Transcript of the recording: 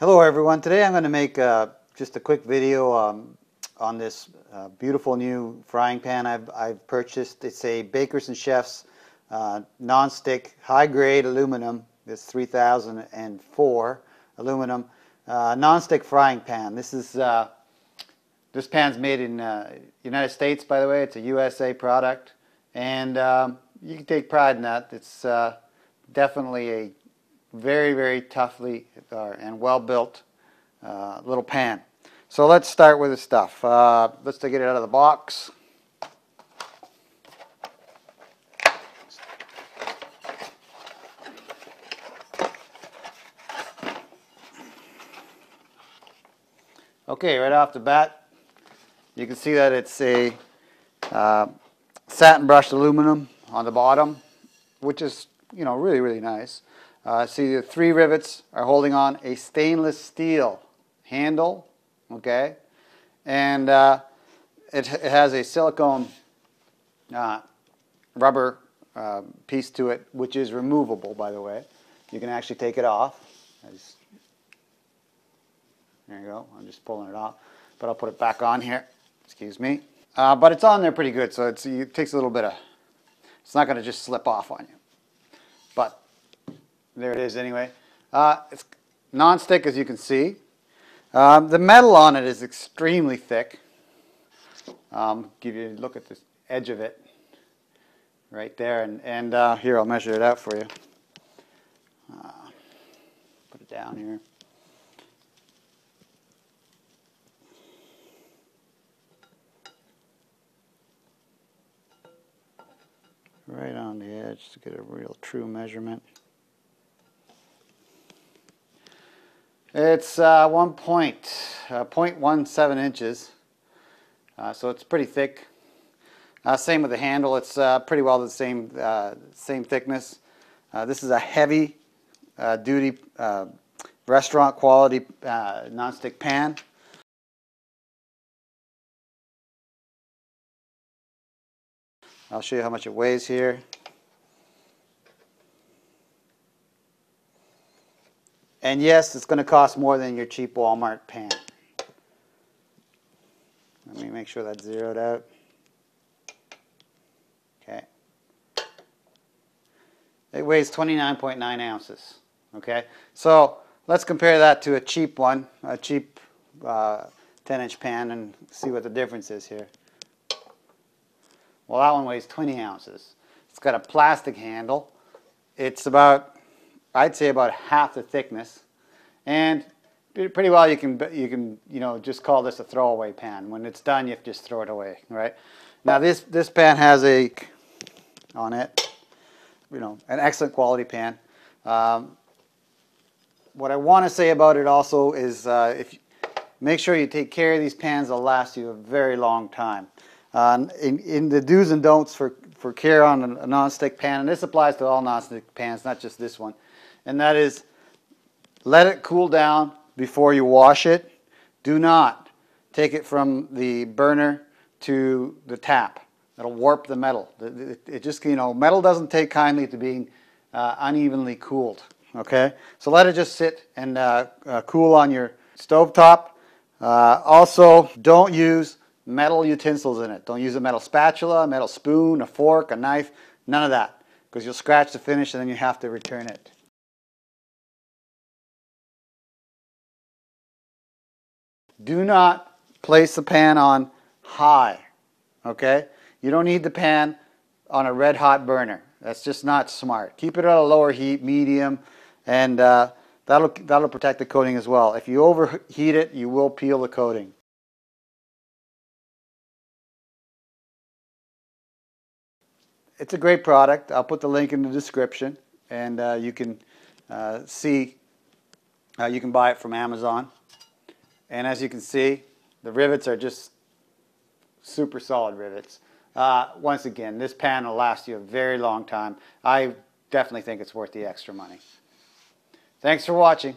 Hello everyone. Today I'm going to make uh, just a quick video um, on this uh, beautiful new frying pan I've, I've, purchased. It's a Bakers and Chefs uh, non-stick high-grade aluminum. This 3004 aluminum uh, non-stick frying pan. This is uh, this pan's made in uh, United States, by the way. It's a USA product, and um, you can take pride in that. It's uh, definitely a very, very toughly uh, and well built uh, little pan. So let's start with the stuff. Uh, let's take it out of the box. Okay, right off the bat, you can see that it's a uh, satin brushed aluminum on the bottom, which is, you know, really, really nice. Uh, see the three rivets are holding on a stainless steel handle, okay? And uh, it, it, has a silicone uh, rubber uh, piece to it, which is removable, by the way. You can actually take it off. As, there you go. I'm just pulling it off. But I'll put it back on here. Excuse me. Uh, but it's on there pretty good, so it takes a little bit of, it's not going to just slip off on you. There it is anyway. Uh, it's non-stick as you can see. Um, the metal on it is extremely thick. Um, give you a look at the edge of it right there. And, and uh, here, I'll measure it out for you. Uh, put it down here. Right on the edge to get a real true measurement. It's uh, 1 point, uh, 0.17 inches, uh, so it's pretty thick. Uh, same with the handle, it's uh, pretty well the same, uh, same thickness. this is a heavy duty restaurant quality nonstick pan. I'll show you how much it weighs here. And yes, it's going to cost more than your cheap Walmart pan. Let me make sure that's zeroed out. Okay. It weighs 29.9 ounces. Okay. So let's compare that to a cheap one, a cheap uh, 10 inch pan, and see what the difference is here. Well, that one weighs 20 ounces. It's got a plastic handle. It's about I'd say about half the thickness. And pretty well you can, you can, you know, just call this a throwaway pan. When it's done, you just throw it away, right? Now this, this pan has a, on it, you know, an excellent quality pan. Um, what I want to say about it also is uh, if make sure you take care of these pans, they'll last you a very long time. Uh, in, in the do's and don'ts for, for care on a non-stick pan, and this applies to all non-stick pans, not just this one, and that is let it cool down before you wash it. Do not take it from the burner to the tap. It'll warp the metal. It just, you know, metal doesn't take kindly to being uh, unevenly cooled. Okay? So let it just sit and uh, uh, cool on your stove top. Uh, also, don't use metal utensils in it. Don't use a metal spatula, a metal spoon, a fork, a knife, none of that. Because you'll scratch the finish and then you have to return it. Do not place the pan on high, okay? You don't need the pan on a red hot burner. That's just not smart. Keep it at a lower heat, medium, and uh, that'll, that'll protect the coating as well. If you overheat it, you will peel the coating. It's a great product. I'll put the link in the description, and uh, you can uh, see, uh, you can buy it from Amazon. And as you can see, the rivets are just super solid rivets. Uh, once again, this pan will last you a very long time. I definitely think it's worth the extra money. Thanks for watching.